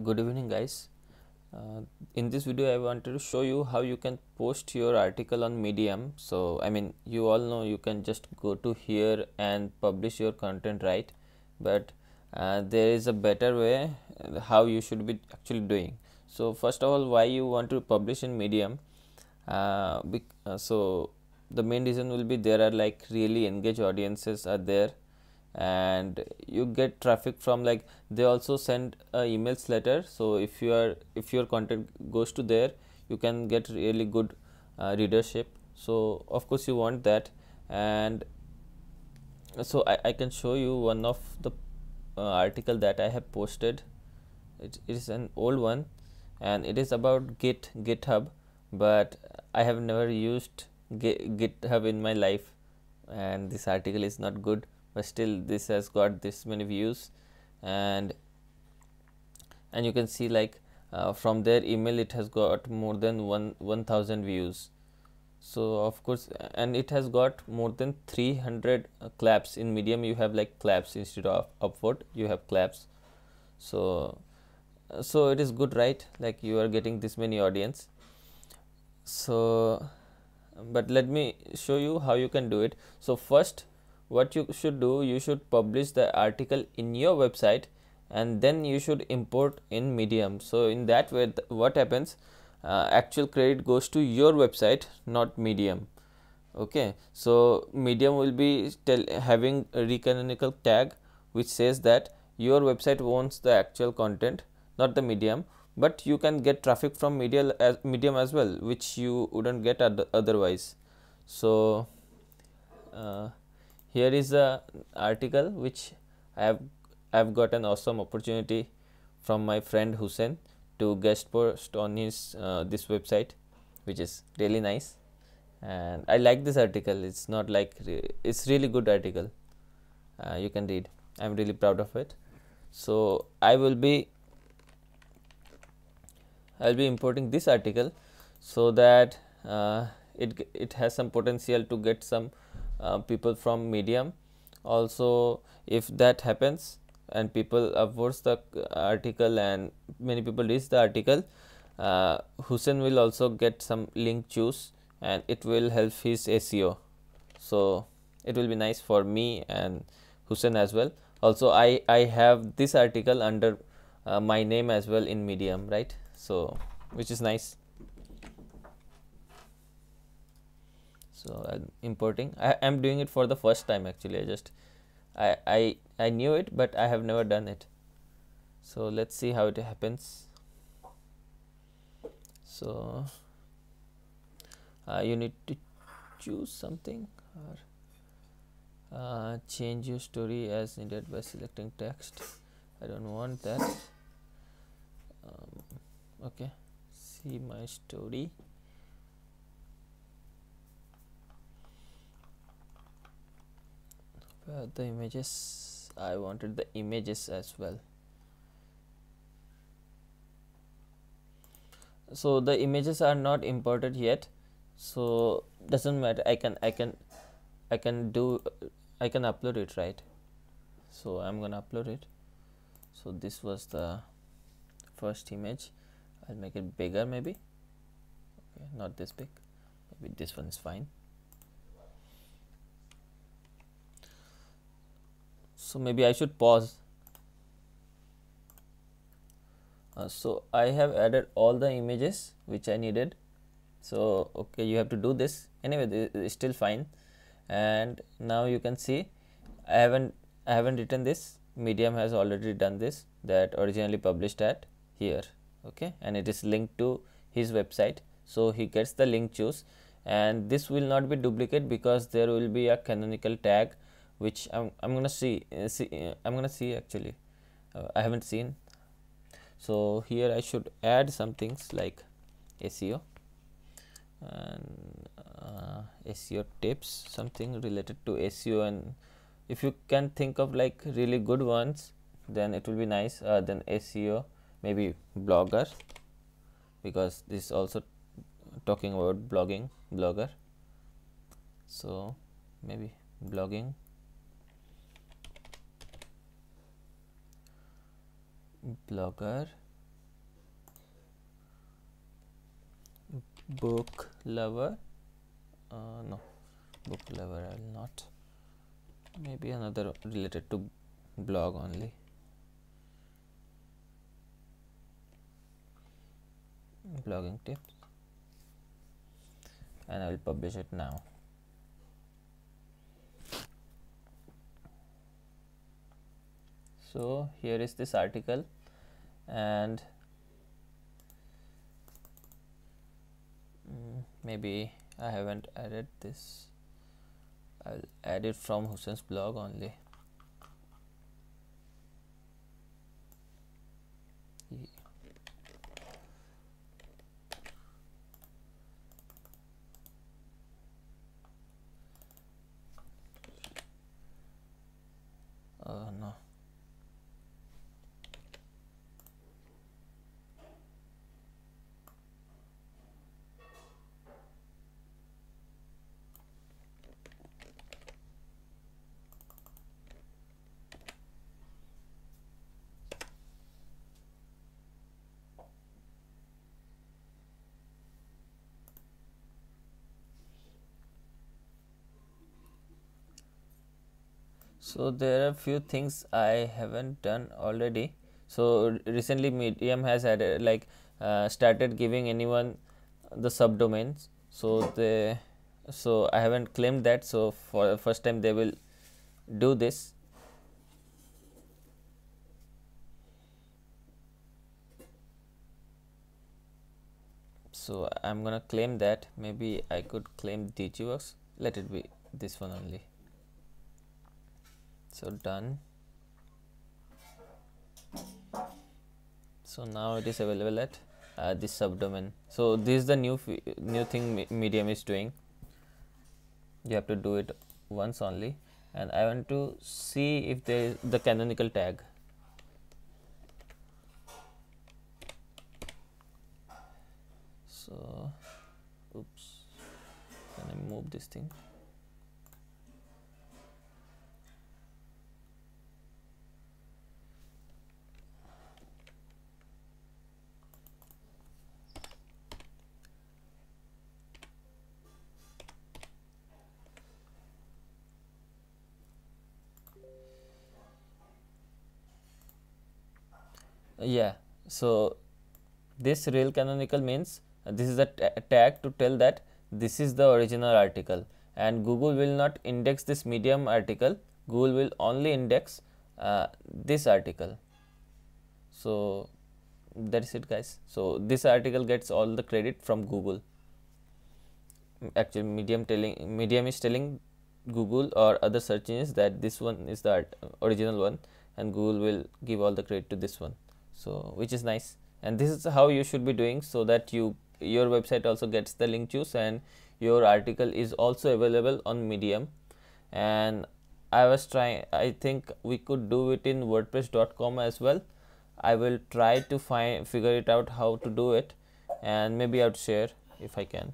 good evening guys. Uh, in this video I wanted to show you how you can post your article on medium. So I mean you all know you can just go to here and publish your content right? But uh, there is a better way uh, how you should be actually doing. So first of all why you want to publish in medium? Uh, uh so the main reason will be there are like really engaged audiences are there and you get traffic from like they also send a emails letter. So if you are if your content goes to there you can get really good uh, readership. So of course you want that. And so I, I can show you one of the uh, article that I have posted. It is an old one and it is about git github but I have never used github in my life and this article is not good but still this has got this many views. And and you can see like uh, from their email it has got more than one 1000 views. So of course and it has got more than 300 uh, claps. In medium you have like claps instead of upvote you have claps. So so it is good right? Like you are getting this many audience. So but let me show you how you can do it. So first what you should do you should publish the article in your website and then you should import in medium. So in that way what happens? Uh, actual credit goes to your website not medium. Okay? So medium will be having a rel canonical tag which says that your website owns the actual content not the medium but you can get traffic from medium as medium as well which you wouldn't get otherwise. So uh, here is a article which I have I have got an awesome opportunity from my friend Hussein to guest post on his uh, this website which is really nice. And I like this article. It's not like re it's really good article. Uh, you can read. I'm really proud of it. So I will be I'll be importing this article so that uh, it it has some potential to get some uh, people from medium. Also if that happens and people upvotes the article and many people read the article uh, Hussein will also get some link juice and it will help his SEO so it will be nice for me and Hussein as well. Also I, I have this article under uh, my name as well in medium right? So which is nice so I'm importing. I am doing it for the first time actually. I just I, I I knew it but I have never done it. So let's see how it happens. So uh, you need to choose something or uh, change your story as needed by selecting text. I don't want that. Um, okay. See my story uh, the images I wanted the images as well. So the images are not imported yet. So doesn't matter. I can I can I can do I can upload it right? So I'm gonna upload it. So this was the first image. I'll make it bigger maybe. Okay not this big. Maybe this one is fine so maybe I should pause. Uh, so I have added all the images which I needed. So okay you have to do this. Anyway it's still fine. And now you can see I haven't I haven't written this. Medium has already done this that originally published at here okay? And it is linked to his website. So he gets the link juice and this will not be duplicate because there will be a canonical tag which I'm, I'm gonna see, uh, see uh, I'm gonna see actually. Uh, I haven't seen. So here I should add some things like SEO and uh, SEO tips something related to SEO and if you can think of like really good ones then it will be nice. Uh, then SEO maybe blogger because this is also talking about blogging blogger. So maybe blogging blogger book lover uh, no book lover I'll not. Maybe another related to blog only. Blogging tips. And I will publish it now. So here is this article and mm, maybe I haven't added this. I'll add it from Hussein's blog only uh, no so there are few things I haven't done already. So recently medium has added like uh, started giving anyone the subdomains. So they so I haven't claimed that. So for the first time they will do this. So I'm gonna claim that. Maybe I could claim digiworks. Let it be this one only so done. So now it is available at uh, this subdomain. So this is the new new thing medium is doing. You have to do it once only. And I want to see if there is the canonical tag. So oops. Can I move this thing yeah. So this rel canonical means uh, this is a tag to tell that this is the original article. And google will not index this medium article. Google will only index uh, this article. So that's it guys. So this article gets all the credit from google. Actually medium telling medium is telling google or other search engines that this one is the original one and google will give all the credit to this one so which is nice. And this is how you should be doing so that you your website also gets the link juice and your article is also available on medium. And i was trying i think we could do it in wordpress.com as well. I will try to find figure it out how to do it. And maybe i would share if i can